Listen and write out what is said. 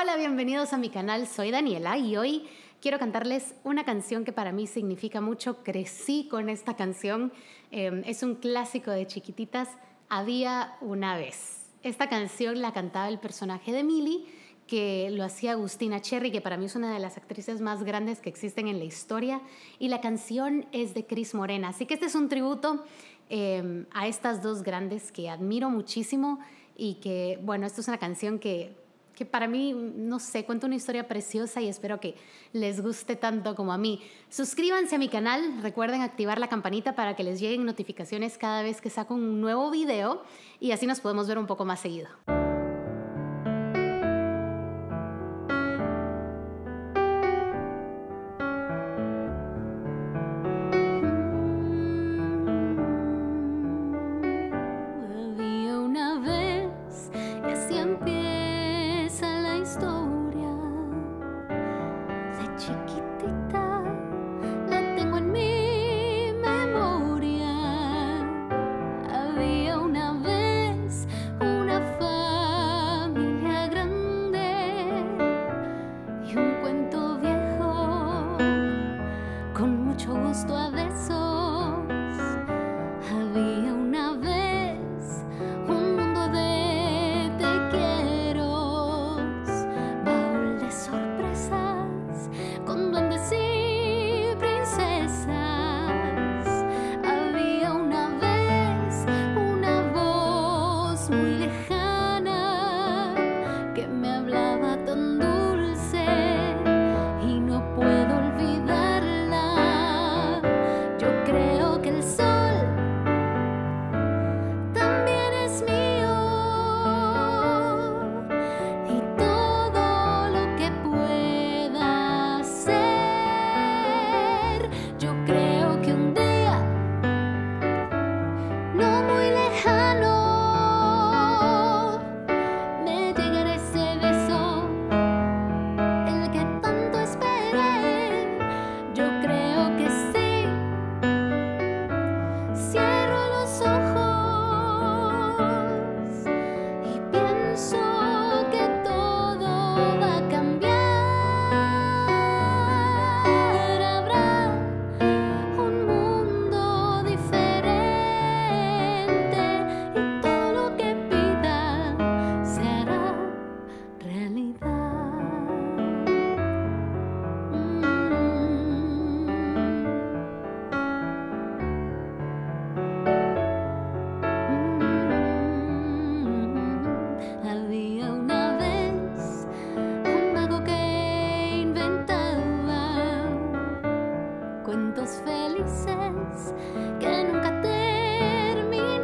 Hola, bienvenidos a mi canal, soy Daniela y hoy quiero cantarles una canción que para mí significa mucho. Crecí con esta canción, eh, es un clásico de chiquititas, Había una vez. Esta canción la cantaba el personaje de Millie, que lo hacía Agustina Cherry, que para mí es una de las actrices más grandes que existen en la historia, y la canción es de Cris Morena. Así que este es un tributo eh, a estas dos grandes que admiro muchísimo y que, bueno, esto es una canción que que para mí, no sé, cuenta una historia preciosa y espero que les guste tanto como a mí. Suscríbanse a mi canal, recuerden activar la campanita para que les lleguen notificaciones cada vez que saco un nuevo video y así nos podemos ver un poco más seguido. ちきってた el sol también es mío.